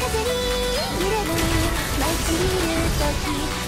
風に揺れる。舞い散る時